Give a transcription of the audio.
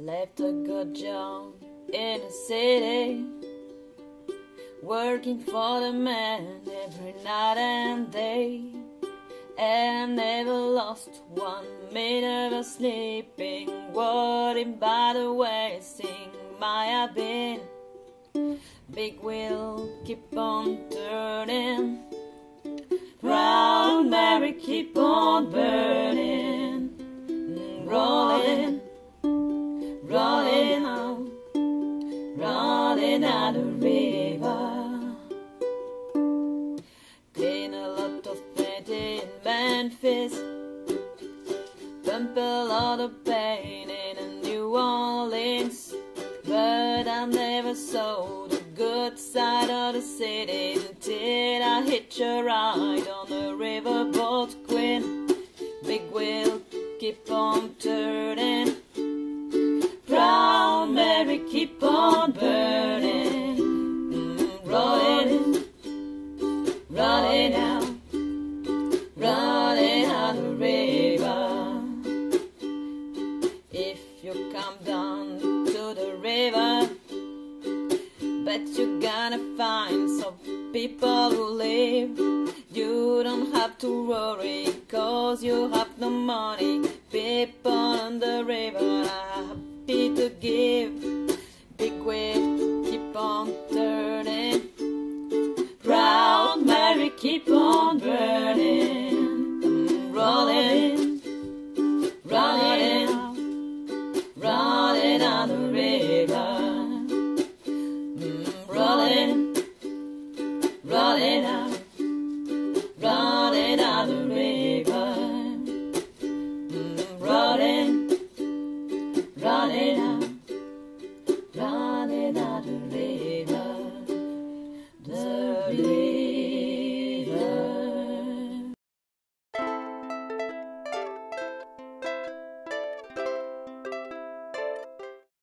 left a good job in a city, working for the man every night and day, and never lost one minute of sleeping, worrying by the way things might have been. Big wheel keep on turning, Proud Mary keep on burning, rolling Memphis, pump a lot of pain in New Orleans, but I never saw the good side of the city until I hitch a ride on the riverboat queen. Big wheel keep on turning, Proud Mary keep on burning, down to the river, bet you're gonna find some people who live. You don't have to worry, cause you have no money. People on the river are happy to give. Big wave, keep on turning. Proud Mary, keep on rolling out, rolling on the river. Mm, rolling, rolling out, rolling on the. The river.